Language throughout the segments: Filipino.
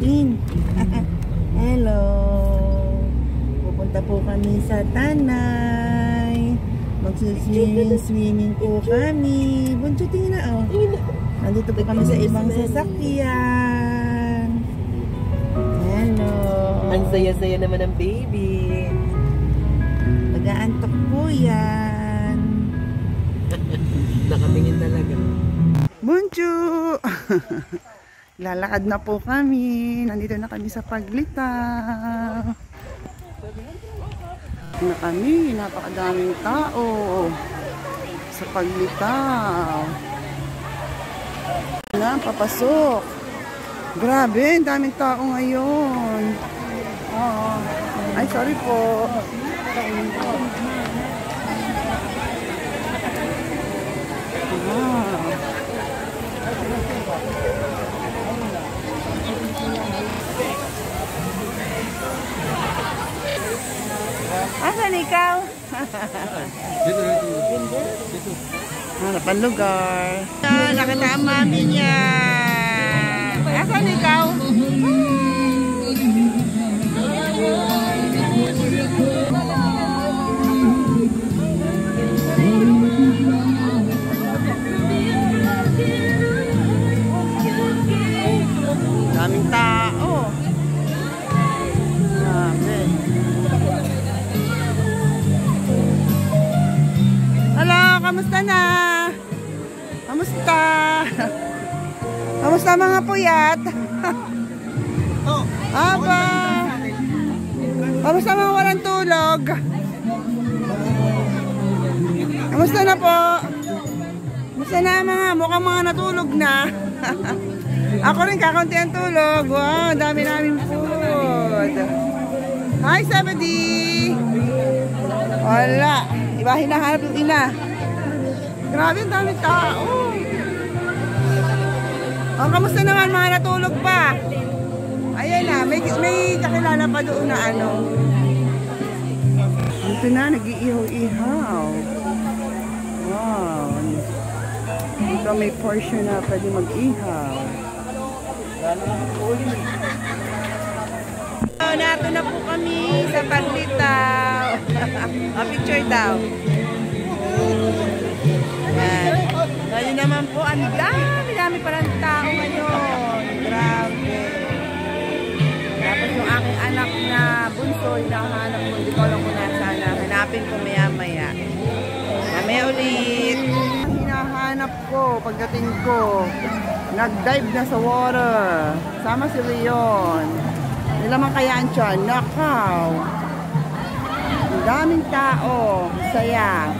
natin. Hello. Pupunta po kami sa Tanay. Magsuswimming-swimming po kami. Bunso, tingin na oh. Nandito po kami sa ibang sasakyan. Hello. Ang saya-saya naman ng baby. Nag-aantok po yan. Nakatingin talaga. Buncho! Lalakad na po kami. Nandito na kami sa paglitaw. Na kami, napakadaming tao sa paglitaw. Na, papasok. Grabe, ang daming tao ngayon. Oo. Ay, sorry po. Ah. Asan ikaw? Dito, dito. Dito. Hanap ang lugar. Ah, nakita ang mami niya. Asan ikaw? Kamusta mga walang tulog? Kamusta na po? Kamusta na mga mukhang mga natulog na? Ako rin kakaunti ang tulog. Wow, dami namin food. Hi, Sabadi! Wala. Iba hinahanap yung ina. Grabe, ang dami tao. Oh, kamusta naman mga natulog pa? Na, may, may kakilala pa doon na ano. Ito na, nag-iihaw-ihaw. Wow. Ito may portion na pwede mag-ihaw. Oh, nato na po kami sa paglitaw. oh, picture daw. Ayan. Ngayon naman po, ang dami, dami palang tao ngayon. Aking anak na bunso, hinahanap ko, hindi ko alam kung nasaan na. Hanapin ko maya maya. Mamaya ulit. Ang hinahanap ko pagdating ko, nag-dive na sa water. Sama si Leon. Nilaman kaya ang tiyan? Nakaw. Ang daming tao. Saya.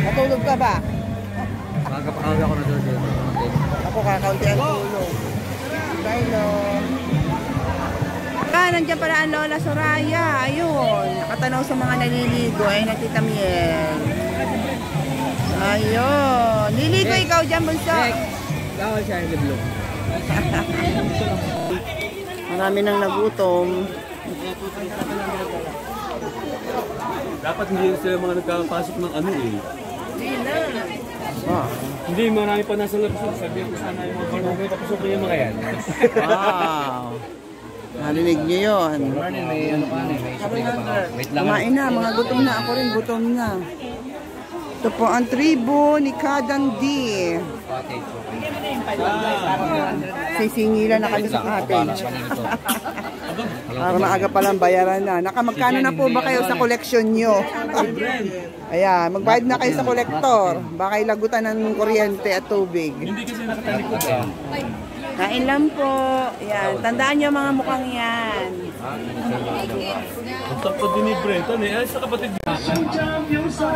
Natulog ka ba? Magkapakawi ako na doon. Ako kakaunti ang tulog. Dino. Ah, nandiyan pala ang Lola Soraya. Ayun. Nakatanaw sa mga naliligo. Ay, nakita Miel. Ayun. Liligo ikaw dyan, bunso. Bawal siya yung liblog. Marami nang nagutom. Dapat hindi sila mga nagkakapasok ng ano eh. Ah. Hindi, marami pa nasa labas. Sabi ko sana yung mga barangay papasok yung mga yan. Wow. Narinig niyo yun. May ano may ka pa. Wait lang. Kumain na, mga gutom na. Ako rin gutom na. Ito po ang tribo ni Kadandi. Cottage. Sisingilan na kami sa cottage. Para maaga palang bayaran na. Nakamagkano na po ba kayo sa collection nyo? Ayan, magbayad na kayo sa kolektor. Baka ilagutan ng kuryente at tubig. Hindi kasi nakatalikod eh. Kain lang po. Ayan, tandaan nyo mga mukhang yan. Ang sakto din ni Brenton eh. Ay, sa kapatid. Champion sa.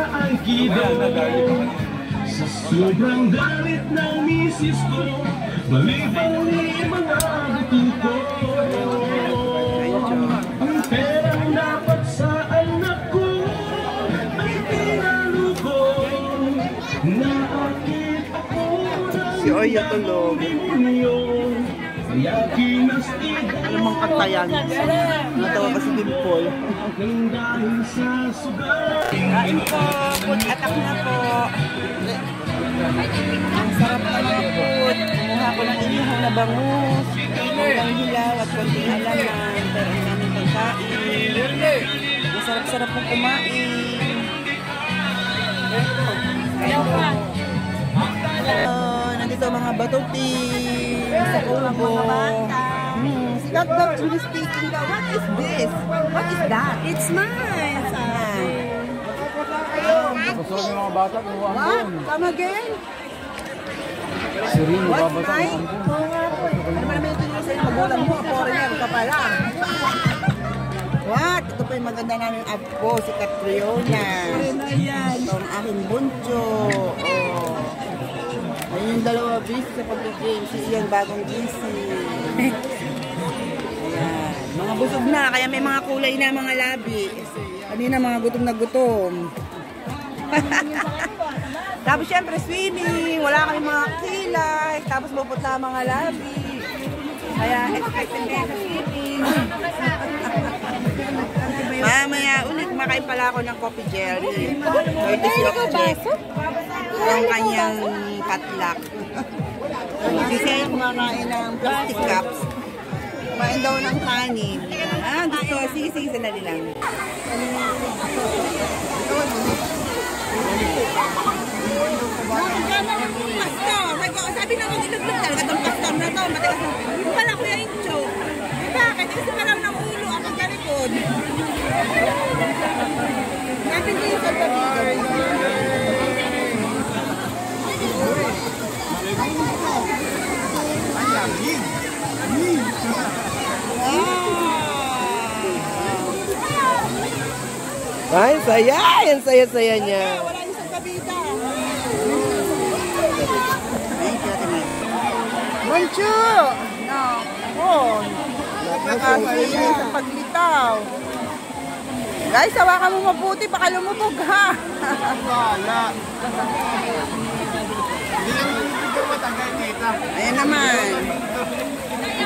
Sa sobrang galit ng misis ko. Bali-bali mga bituko. tulog. Ano mang kanta yan? Natawa ba si Dimple? Kain po, food attack na po. Ang sarap na mga food. Kumuha ko ng inihang na bangus, ang hilaw at konting alaman. Pero ang namin pagkain. Masarap-sarap po kumain. Kain po mga batuti sa Ubo. Hmm, Stop the English speaking ka. What is this? What is that? It's mine. Gusto niyo mga bata, kuha What? Come again? Serene, What babata kind? Ano ba naman yung tinuro sa'yo? Magulang mo, foreigner ka pala. What? Ito pa yung maganda namin apo, si Catriona. Ito ang aking buncho. Oh. Ayun yung dalawa busy sa pag-game. Si Ian bagong busy. Ayan. Mga busog na, kaya may mga kulay na mga labi. Kanina mga gutom na gutom. Tapos syempre swimming, wala kami mga kilay, tapos na mga labi. Kaya expected na swimming. Mamaya ulit makain pala ako ng coffee jelly. Courtesy of Jeff. Ang kanyang katlak. Kasi siya kumakain ng plastic cups. Kumain daw ng kanin. Ah, gusto. Sige, sige, sandali lang. Pastor, Ay, saya! Yan saya-saya niya. Wala yung sa kabita. Thank you, Ate May. Boncho! No. Oh. Nakakasili sa paglitaw. Guys, hawakan mo mabuti, baka lumubog ha. Wala. Hindi lang hindi matagal dito. Ayan naman.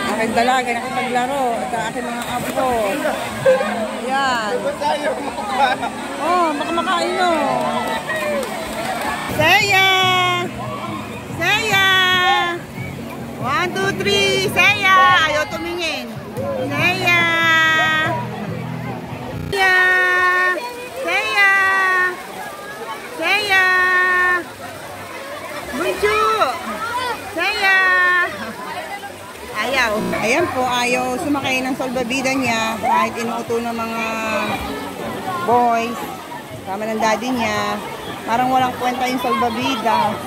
Aking dalaga, nakipaglaro. At ang aking mga apo. Ayan. Tayo mo pa. Oh, baka makain no. Saya! Saya! One, two, three! Saya! Ayaw tumingin. Saya! Ayan po, ayaw sumakay ng solbabida niya kahit inuuto ng mga boys. Tama ng daddy niya. Parang walang kwenta yung salbabida.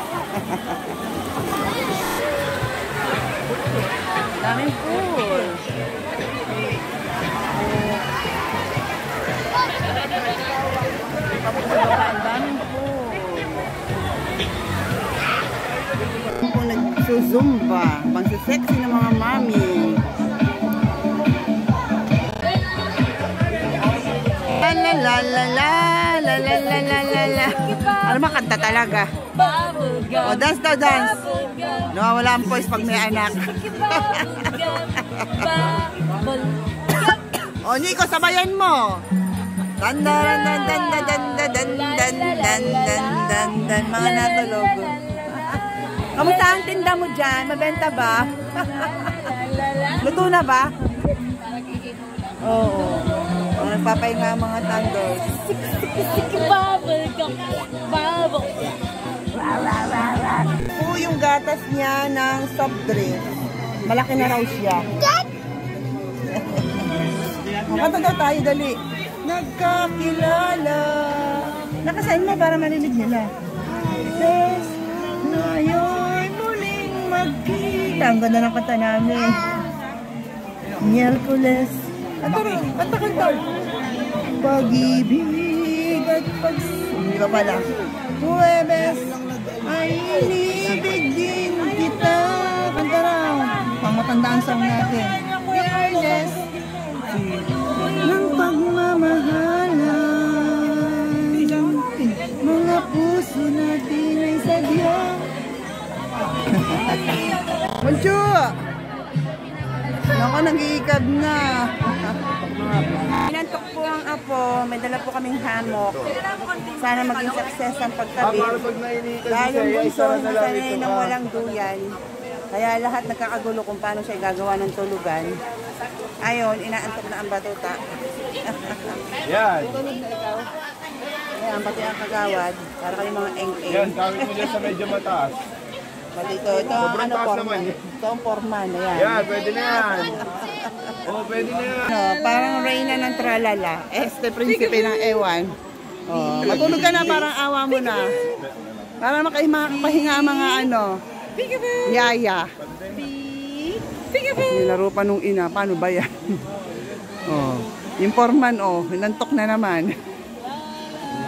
Daming pool. Daming pool. Ako nagsusumba. Bang sexy ng mga mami. La la la la la la la la la la la Ano makanta talaga? O, dance daw, dance. Nawawala ang voice pag may anak. o, Nico, sabayan mo. Dan dan dan dan dan dan dan dan dan dan dan mga natulog. Kamusta ang tinda mo dyan? Mabenta ba? Luto na ba? Oo. Oh, nagpapahinga ang mga thunders. Po yung gatas niya ng soft drink. Malaki na raw siya. Kanta daw tayo, dali. Nagkakilala. Nakasain mo para marinig nila. Bes, ngayon muling magkita. Ang ganda ng kanta namin. Miyerkules. Kanta rin, kanta kanta. Pag-ibig at pag... Hindi pala? Huwebes, ay inibig din kita. Kanta raw. Pang matandaan song natin. Fearless. Ng pagmamahalan. Buncho! Ako, nag-iikab na. Pinantok po ang apo. May dala po kaming hammock. Sana maging success ang pagtabi. Lalo bunso, sanay ng walang duyan. Kaya lahat nagkakagulo kung paano siya gagawa ng tulugan. Ayon, inaantok na ang batuta. Yan. Tulog na ikaw. Ayan, pati ang kagawad. Para kayong mga eng-eng. Yan, gamit mo dyan sa medyo mataas. Pati ito, ito ang Sobrang ano, taas forman. naman yun. Ito ang forman. Ayan. Yan, pwede na yan. Oo, oh, pwede na yan. Ano, parang reyna ng tralala. Este, prinsipe ng ewan. Oh, matulog ka na, parang awa mo na. Para makapahinga ang mga ano, yaya. Nilaro pa nung ina, paano ba yan? oh, yung foreman, oh, nantok na naman.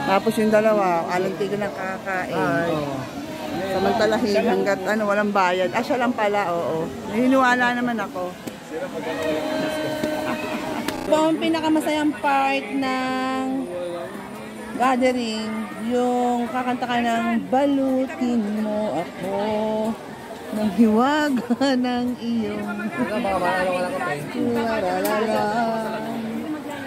Tapos yung dalawa, alantig na kakain. Oh. Samantalahin hanggat ano, walang bayad. Ah, siya lang pala, oo. Naniniwala naman ako. Ito ang pinakamasayang part ng gathering, yung kakanta ka ng balutin mo ako ng hiwaga ng iyong Laralala.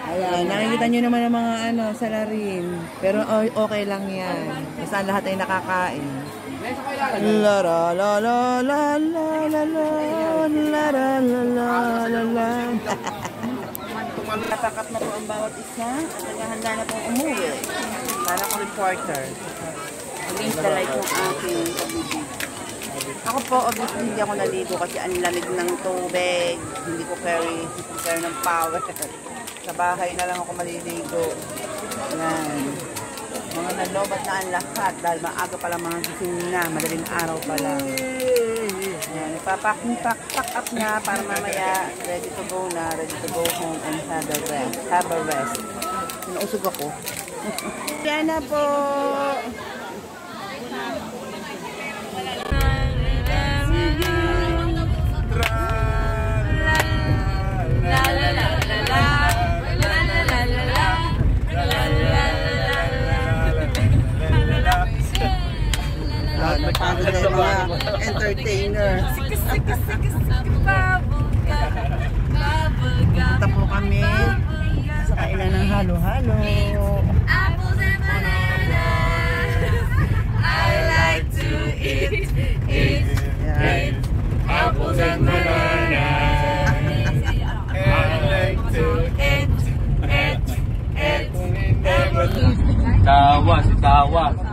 Ayan, nakikita nyo naman ang mga ano, salarin. Pero okay lang yan. Basta lahat ay nakakain. La la la la la la la la la la la la la Napakat na po ang bawat isa naghahanda na pong umuwi para ako reporter. Mag-installate yung aking pabibig. Ako po, obviously, hindi ako naligo kasi ang lamig ng tubig. Hindi ko carry, carry ng power. Sa bahay na lang ako maliligo. Yan. Mga nalobat na ang lahat dahil maaga pa lang mga gising na. Madaling araw pa lang. Yan. Ipapack pack up na para mamaya ready to go na, ready to go home and have a rest. Have a rest. Sinausog ako. Yan na po. Napagod na yung mga entertainer. Punta po kami sa kainan ng halo-halo. Apples and bananas. I like to eat, eat, Yan. apples and bananas. I like to Eat, eat, eat. Tawa, si Tawa.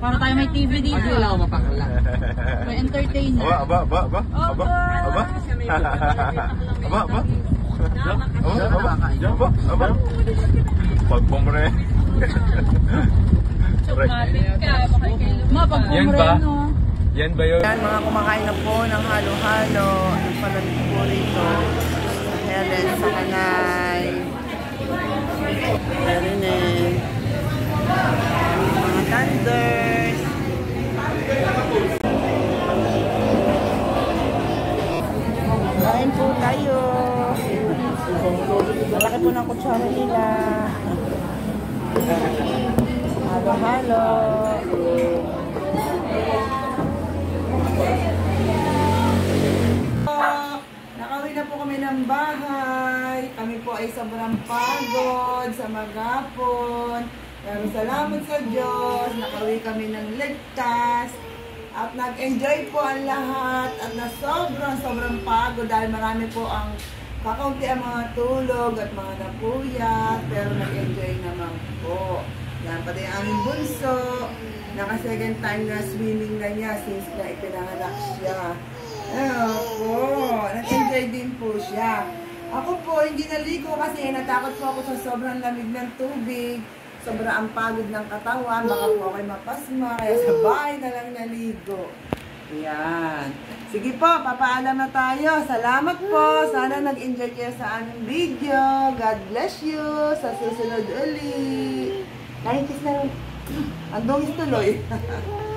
Para tayo may TV dito. Hindi lang ako mapakala. May entertainer. Aba, aba, aba, aba, aba, aba. Aba, aba. Aba, aba, aba, aba. Pagpumre. Ma, pag Yan ba? Yan ba yun? Yan, mga kumakain na po ng halo-halo. Ang palamig po rito. Helen, sa Kanay. Kami ng bahay. Kami po ay sobrang pagod sa magapon. Pero salamat sa Diyos. Nakauwi kami ng ligtas. At nag-enjoy po ang lahat. At na sobrang sobrang pagod dahil marami po ang kakaunti ang mga tulog at mga napuyat. Pero nag-enjoy naman po. Yan, pati ang aming bunso. Naka second time na swimming na niya since na ipinanganak siya. Nag-enjoy din po siya. Ako po, hindi naligo kasi natakot po ako sa sobrang lamig ng tubig. Sobrang ang pagod ng katawan, baka po ako'y mapasma, kaya sa bahay na lang naligo. Yan. Sige po, papaalam na tayo. Salamat po. Sana nag-enjoy kayo sa aming video. God bless you. Sa susunod uli. Kahit kiss na. Ang dungis tuloy.